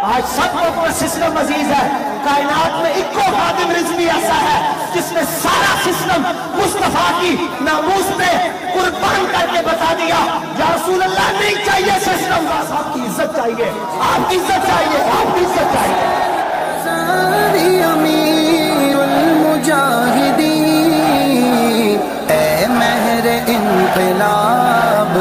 आज सब लोग सिस्टम अज़ीज़ है। कायनात में इको खादिम रिजवी ऐसा है, जिसने सारा सिस्टम मुस्तफ़ा की नामूस पे कुर्बान करके बता दिया। या रसूल अल्लाह नहीं चाहिए सिस्टम आपकी इज़्ज़त चाहिए। आपकी इज़्ज़त चाहिए। आपकी इज़्ज़त चाहिए। मुजाहिदी ए महर इनकलाब